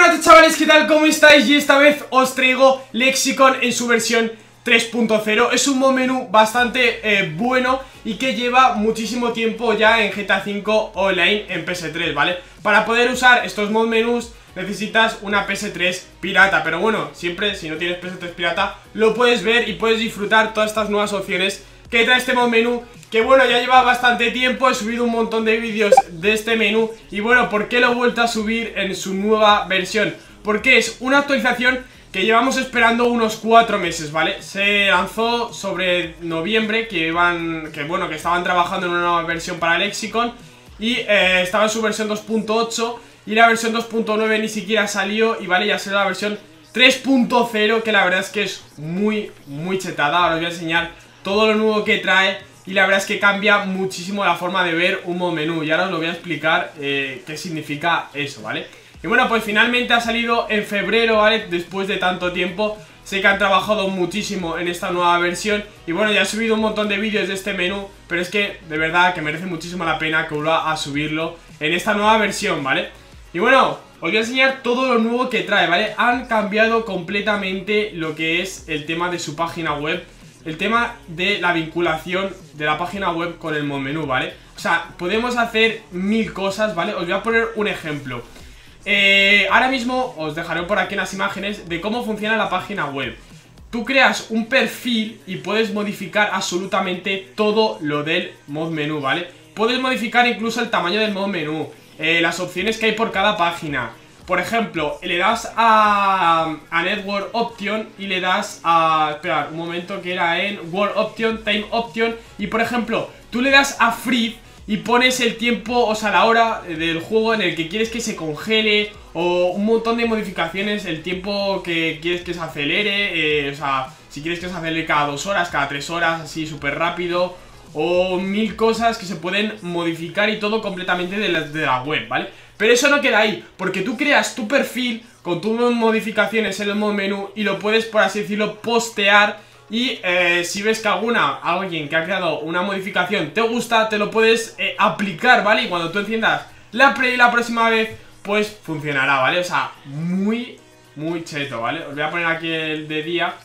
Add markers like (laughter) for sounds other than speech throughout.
buenas chavales, ¿qué tal? ¿Cómo estáis? Y esta vez os traigo Lexicon en su versión 3.0 Es un mod menú bastante eh, bueno y que lleva muchísimo tiempo ya en GTA V Online en PS3, ¿vale? Para poder usar estos mod menús necesitas una PS3 pirata Pero bueno, siempre si no tienes PS3 pirata lo puedes ver y puedes disfrutar todas estas nuevas opciones que trae este mod menú que bueno, ya lleva bastante tiempo, he subido un montón de vídeos de este menú Y bueno, ¿por qué lo he vuelto a subir en su nueva versión? Porque es una actualización que llevamos esperando unos cuatro meses, ¿vale? Se lanzó sobre noviembre, que iban, que bueno, que estaban trabajando en una nueva versión para Lexicon Y eh, estaba en su versión 2.8 y la versión 2.9 ni siquiera salió Y vale, ya será la versión 3.0 que la verdad es que es muy, muy chetada Ahora os voy a enseñar todo lo nuevo que trae y la verdad es que cambia muchísimo la forma de ver un menú y ahora os lo voy a explicar eh, qué significa eso, ¿vale? Y bueno, pues finalmente ha salido en febrero, ¿vale? Después de tanto tiempo Sé que han trabajado muchísimo en esta nueva versión Y bueno, ya he subido un montón de vídeos de este menú Pero es que de verdad que merece muchísimo la pena que vuelva a subirlo en esta nueva versión, ¿vale? Y bueno, os voy a enseñar todo lo nuevo que trae, ¿vale? Han cambiado completamente lo que es el tema de su página web el tema de la vinculación de la página web con el mod menú, ¿vale? O sea, podemos hacer mil cosas, ¿vale? Os voy a poner un ejemplo eh, Ahora mismo os dejaré por aquí unas imágenes de cómo funciona la página web Tú creas un perfil y puedes modificar absolutamente todo lo del mod menú, ¿vale? Puedes modificar incluso el tamaño del mod menú eh, Las opciones que hay por cada página por ejemplo, le das a, a Network Option y le das a... Espera, un momento que era en World Option, Time Option Y por ejemplo, tú le das a Free y pones el tiempo, o sea, la hora del juego en el que quieres que se congele O un montón de modificaciones, el tiempo que quieres que se acelere eh, O sea, si quieres que se acelere cada dos horas, cada tres horas, así súper rápido o mil cosas que se pueden modificar y todo completamente de la web, ¿vale? Pero eso no queda ahí, porque tú creas tu perfil con tus modificaciones en el modo menú y lo puedes, por así decirlo, postear y eh, si ves que alguna, alguien que ha creado una modificación te gusta, te lo puedes eh, aplicar, ¿vale? Y cuando tú enciendas la Play la próxima vez, pues funcionará, ¿vale? O sea, muy, muy cheto, ¿vale? Os voy a poner aquí el de día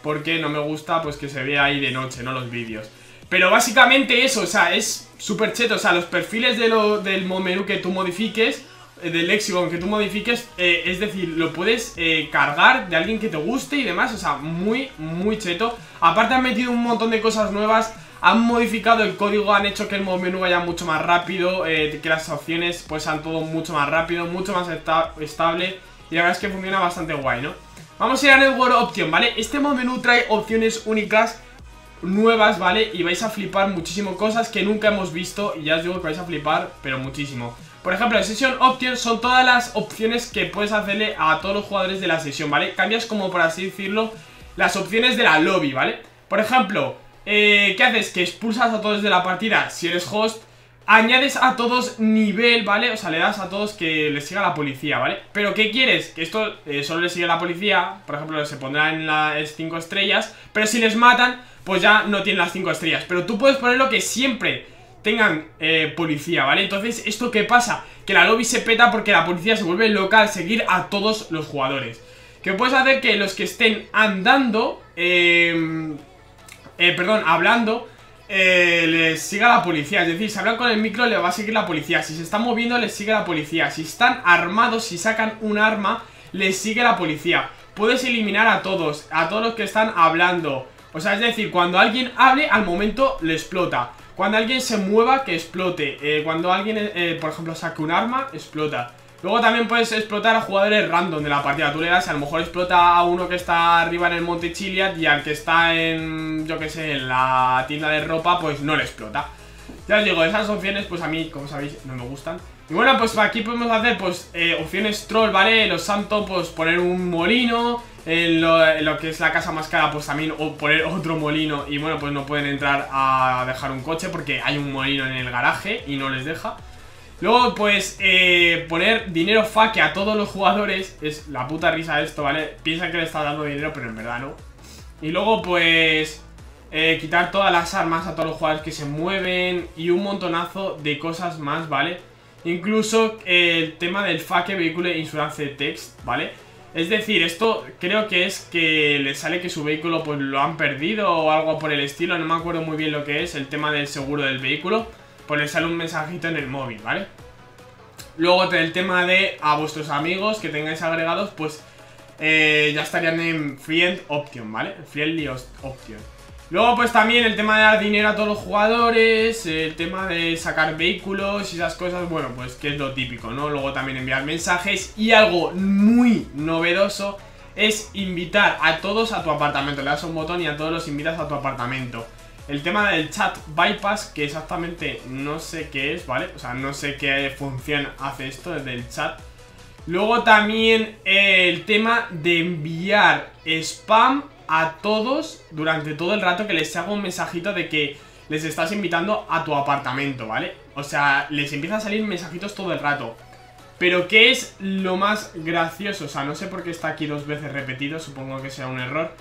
porque no me gusta pues que se vea ahí de noche, ¿no? Los vídeos. Pero básicamente eso, o sea, es súper cheto. O sea, los perfiles de lo, del menú que tú modifiques, eh, del lexicon que tú modifiques, eh, es decir, lo puedes eh, cargar de alguien que te guste y demás. O sea, muy, muy cheto. Aparte han metido un montón de cosas nuevas. Han modificado el código, han hecho que el menú vaya mucho más rápido, que las opciones pues sean todo mucho más rápido, mucho más estable. Y la verdad es que funciona bastante guay, ¿no? Vamos a ir a Network Option, ¿vale? Este menú trae opciones únicas nuevas, ¿vale? Y vais a flipar muchísimo cosas que nunca hemos visto y ya os digo que vais a flipar, pero muchísimo. Por ejemplo, en Session Options son todas las opciones que puedes hacerle a todos los jugadores de la sesión, ¿vale? Cambias como, por así decirlo, las opciones de la lobby, ¿vale? Por ejemplo, eh, ¿qué haces? Que expulsas a todos de la partida si eres host Añades a todos nivel, ¿vale? O sea, le das a todos que les siga la policía, ¿vale? Pero ¿qué quieres? Que esto eh, solo les siga la policía Por ejemplo, se pondrá en las 5 estrellas Pero si les matan, pues ya no tienen las 5 estrellas Pero tú puedes ponerlo que siempre tengan eh, policía, ¿vale? Entonces, ¿esto qué pasa? Que la lobby se peta porque la policía se vuelve loca al seguir a todos los jugadores Que puedes hacer que los que estén andando eh, eh, Perdón, hablando eh, les siga la policía. Es decir, si hablan con el micro le va a seguir la policía. Si se están moviendo les sigue la policía. Si están armados, si sacan un arma Les sigue la policía. Puedes eliminar a todos, a todos los que están hablando. O sea, es decir, cuando alguien hable, al momento le explota. Cuando alguien se mueva, que explote. Eh, Cuando alguien, eh, por ejemplo, saque un arma, explota Luego también puedes explotar a jugadores random de la partida. Tú le das, a lo mejor explota a uno que está arriba en el Monte Chiliad Y al que está en, yo que sé, en la tienda de ropa, pues no le explota. Ya os digo, esas opciones, pues a mí, como sabéis, no me gustan. Y bueno, pues aquí podemos hacer, pues, eh, opciones troll, ¿vale? Los santos, pues poner un molino. En lo, que es la casa más cara, pues también o poner otro molino. Y bueno, pues no pueden entrar a dejar un coche porque hay un molino en el garaje y no les deja. Luego, pues, eh, poner dinero faque a todos los jugadores es la puta risa esto, ¿vale? Piensan que le está dando dinero, pero en verdad no. Y luego, pues, eh, quitar todas las armas a todos los jugadores que se mueven y un montonazo de cosas más, ¿vale? incluso el tema del fake vehículo insurance text, ¿vale? Es decir, esto creo que es que le sale que su vehículo pues lo han perdido o algo por el estilo, no me acuerdo muy bien lo que es, el tema del seguro del vehículo, pues le sale un mensajito en el móvil, ¿vale? Luego el tema de a vuestros amigos que tengáis agregados, pues eh, ya estarían en Friend Option, ¿vale? Friendly Option. Luego pues también el tema de dar dinero a todos los jugadores, el tema de sacar vehículos y esas cosas, bueno, pues que es lo típico, ¿no? Luego también enviar mensajes y algo muy novedoso es invitar a todos a tu apartamento. Le das un botón y a todos los invitas a tu apartamento. El tema del chat bypass, que exactamente no sé qué es, ¿vale? O sea, no sé qué función hace esto desde el chat. Luego también el tema de enviar spam a todos durante todo el rato que les haga un mensajito de que les estás invitando a tu apartamento, ¿vale? O sea, les empieza a salir mensajitos todo el rato. Pero ¿qué es lo más gracioso? O sea, no sé por qué está aquí dos veces repetido, supongo que sea un error.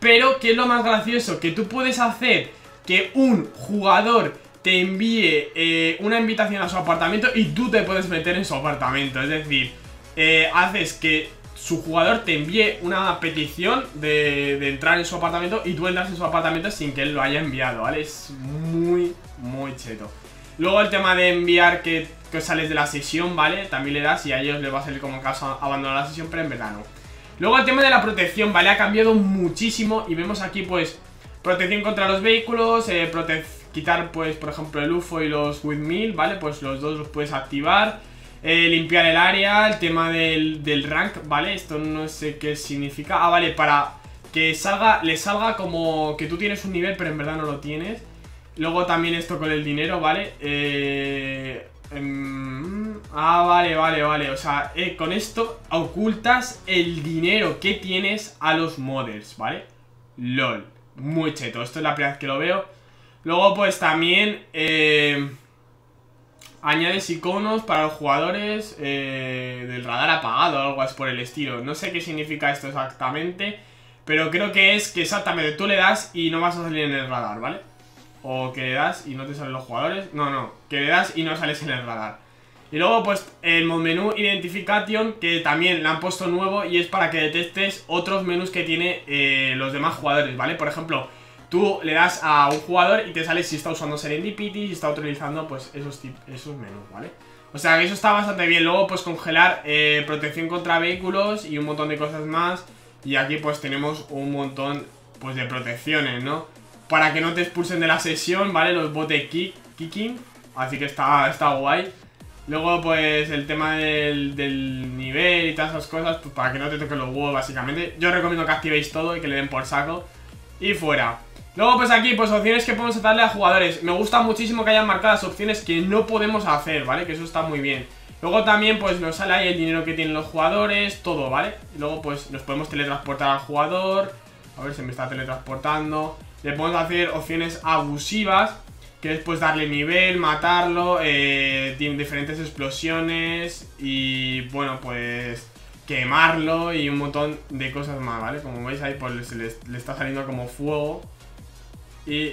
Pero ¿qué es lo más gracioso? Que tú puedes hacer que un jugador te envíe eh, una invitación a su apartamento y tú te puedes meter en su apartamento. Es decir, eh, haces que su jugador te envíe una petición de, entrar en su apartamento y tú entras en su apartamento sin que él lo haya enviado, ¿vale? Es muy, muy cheto. Luego el tema de enviar que, sales de la sesión, ¿vale? También le das y a ellos les va a salir como caso abandonar la sesión, pero en verano. Luego el tema de la protección, ¿vale? Ha cambiado muchísimo y vemos aquí, pues, protección contra los vehículos, eh, quitar, pues, por ejemplo, el UFO y los windmill, ¿vale? Pues los dos los puedes activar. Eh, limpiar el área, el tema del, rank, ¿vale? Esto no sé qué significa. Ah, vale, para que salga, le salga como que tú tienes un nivel, pero en verdad no lo tienes. Luego también esto con el dinero, ¿vale? Eh, em, ah, vale, vale, vale. O sea, eh, con esto ocultas el dinero que tienes a los modders, ¿vale? LOL. Muy cheto. Esto es la primera vez que lo veo. Luego, pues también... Eh, Añades iconos para los jugadores eh, del radar apagado o algo así por el estilo. No sé qué significa esto exactamente, pero creo que es que exactamente tú le das y no vas a salir en el radar, ¿vale? O que le das y no te salen los jugadores. No, no, que le das y no sales en el radar. Y luego pues el menú Identification que también le han puesto nuevo y es para que detectes otros menús que tiene eh, los demás jugadores, ¿vale? Por ejemplo, Tú le das a un jugador y te sale si está usando Serendipity, si está utilizando pues esos, esos menús, ¿vale? O sea que eso está bastante bien. Luego pues congelar eh, protección contra vehículos y un montón de cosas más. Y aquí pues tenemos un montón pues de protecciones, ¿no? Para que no te expulsen de la sesión, ¿vale? Los bots de kick, kicking. Así que está, está guay. Luego, pues, el tema del, nivel y todas esas cosas, pues para que no te toquen los huevos, básicamente. Yo recomiendo que activéis todo y que le den por saco. Y fuera. Luego pues aquí, pues opciones que podemos darle a jugadores Me gusta muchísimo que hayan marcadas opciones que no podemos hacer, ¿vale? Que eso está muy bien Luego también pues nos sale ahí el dinero que tienen los jugadores, todo, ¿vale? Luego pues nos podemos teletransportar al jugador A ver si me está teletransportando Le podemos hacer opciones abusivas Que es pues darle nivel, matarlo eh, diferentes explosiones Y bueno pues quemarlo y un montón de cosas más, ¿vale? Como veis ahí pues le está saliendo como fuego y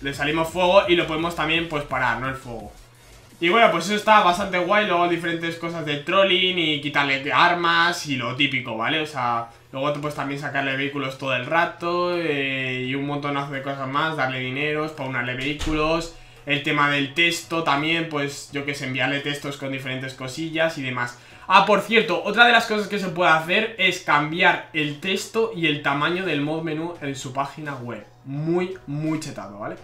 le salimos fuego y lo podemos también pues parar, ¿no? El fuego. Y bueno, pues eso está bastante guay, luego diferentes cosas de trolling y quitarle armas y lo típico, ¿vale? O sea, luego te puedes también sacarle vehículos todo el rato eh, y un montonazo de cosas más, darle dineros, paunarle vehículos, el tema del texto también, pues yo que sé, enviarle textos con diferentes cosillas y demás. Ah, por cierto, otra de las cosas que se puede hacer es cambiar el texto y el tamaño del mod menú en su página web muy, muy chetado, ¿vale?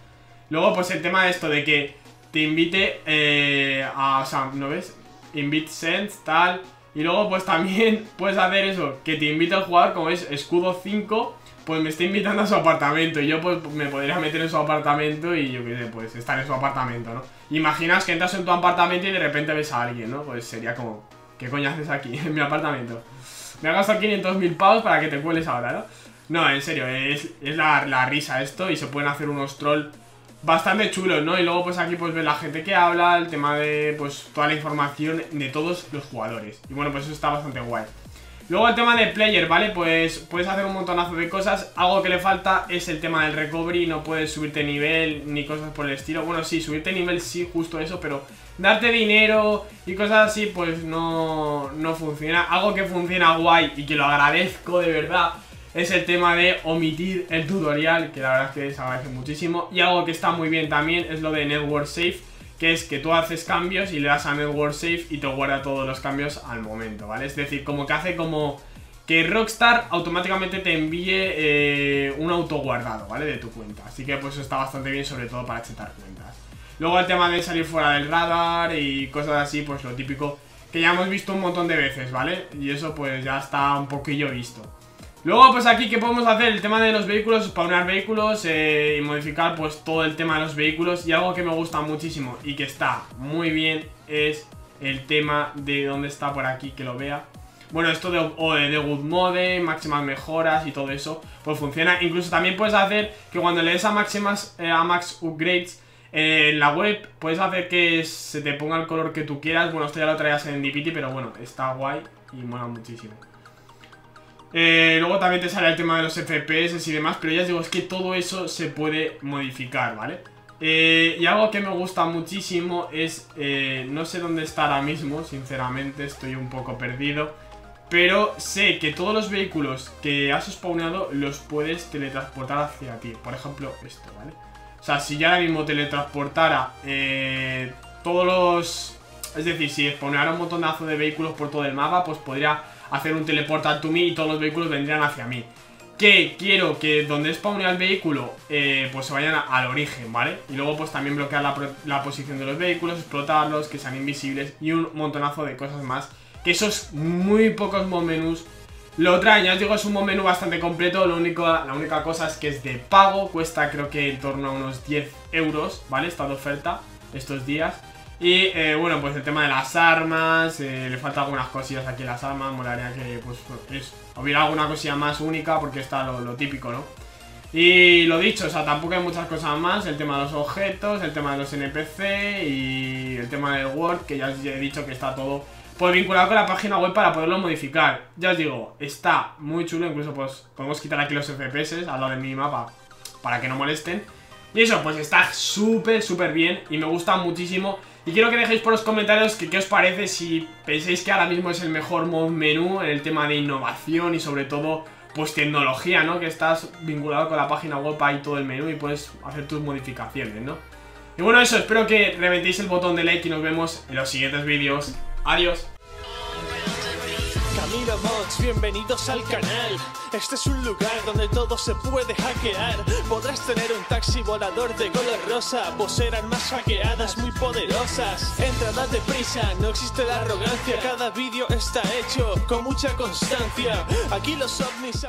Luego, pues el tema de esto de que te invite eh, a, o sea, ¿no ves? Invite sense, tal Y luego, pues también (laughs) puedes hacer eso Que te invite al jugador, como es escudo 5 Pues me está invitando a su apartamento Y yo pues me podría meter en su apartamento Y yo qué sé, pues estar en su apartamento, ¿no? Imaginas que entras en tu apartamento y de repente ves a alguien, ¿no? Pues sería como, ¿qué coño haces aquí en mi apartamento? Me ha gastado 500.000 pavos para que te cueles ahora, ¿no? No, en serio, es, la, risa esto y se pueden hacer unos trolls bastante chulos, ¿no? Y luego pues aquí pues ve la gente que habla, el tema de pues toda la información de todos los jugadores. Y bueno, pues eso está bastante guay. Luego el tema de player, ¿vale? Pues puedes hacer un montonazo de cosas Algo que le falta es el tema del recovery No puedes subirte nivel ni cosas por el estilo Bueno, sí, subirte nivel sí, justo eso Pero darte dinero y cosas así, pues no, no funciona. Algo que funciona guay y que lo agradezco de verdad es el tema de omitir el tutorial, que la verdad es que se agradece muchísimo. Y algo que está muy bien también es lo de Network Safe, que es que tú haces cambios y le das a Network Safe y te guarda todos los cambios al momento, ¿vale? Es decir, como que hace como que Rockstar automáticamente te envíe eh, un auto guardado, ¿vale? De tu cuenta. Así que pues está bastante bien, sobre todo para chetar cuentas. Luego el tema de salir fuera del radar y cosas así, pues lo típico que ya hemos visto un montón de veces, ¿vale? Y eso pues ya está un poquillo visto. Luego pues aquí que podemos hacer el tema de los vehículos, spawnar vehículos eh, y modificar pues todo el tema de los vehículos y algo que me gusta muchísimo y que está muy bien es el tema de dónde está por aquí, que lo vea. Bueno, esto de, de, Good Mode, máximas mejoras y todo eso, pues funciona. Incluso también puedes hacer que cuando le des a máximas, eh, a max upgrades, eh, en la web puedes hacer que se te ponga el color que tú quieras. Bueno, esto ya lo traías en DPT, pero bueno, está guay y mola muchísimo. Eh, luego también te sale el tema de los FPS y demás, pero ya os digo, es que todo eso se puede modificar, ¿vale? Eh, y algo que me gusta muchísimo es, eh, no sé dónde está ahora mismo, sinceramente, estoy un poco perdido, pero sé que todos los vehículos que has spawnado los puedes teletransportar hacia ti, por ejemplo, esto, ¿vale? O sea, si ya ahora mismo teletransportara todos los... Es decir, si spawnara un montonazo de vehículos por todo el mapa, pues podría hacer un teleportal to me y todos los vehículos vendrían hacia mí. Que quiero que donde spawnea el vehículo, eh, pues se vayan al origen, ¿vale? Y luego pues también bloquear la, posición de los vehículos, explotarlos, que sean invisibles y un montonazo de cosas más. Que esos muy pocos menús lo traen, ya os digo, es un menú bastante completo, lo único, la única cosa es que es de pago, cuesta creo que en torno a unos 10 euros, ¿vale? Está oferta estos días. Y eh, bueno, pues el tema de las armas, eh, le falta algunas cosillas aquí las armas, molaría que pues hubiera alguna cosilla más única porque está lo, típico, ¿no? Y lo dicho, o sea, tampoco hay muchas cosas más, el tema de los objetos, el tema de los NPC y el tema del Word, que ya os he dicho que está todo pues vinculado con la página web para poderlo modificar. Ya os digo, está muy chulo, incluso pues podemos quitar aquí los FPS al lado de mi mapa para que no molesten. Y eso, pues está súper, súper bien y me gusta muchísimo y quiero que dejéis por los comentarios que qué os parece si pensáis que ahora mismo es el mejor mod menú en el tema de innovación y sobre todo pues tecnología, ¿no? Que estás vinculado con la página web y todo el menú y puedes hacer tus modificaciones, ¿no? Y bueno, eso, espero que reventéis el botón de like y nos vemos en los siguientes vídeos. Adiós. Mods, bienvenidos al canal. Este es un lugar donde todo se puede hackear. Podrás tener un taxi volador de color rosa, poseer armas hackeadas muy poderosas. Entra, date prisa, no existe la arrogancia. Cada vídeo está hecho con mucha constancia. Aquí los ovnis.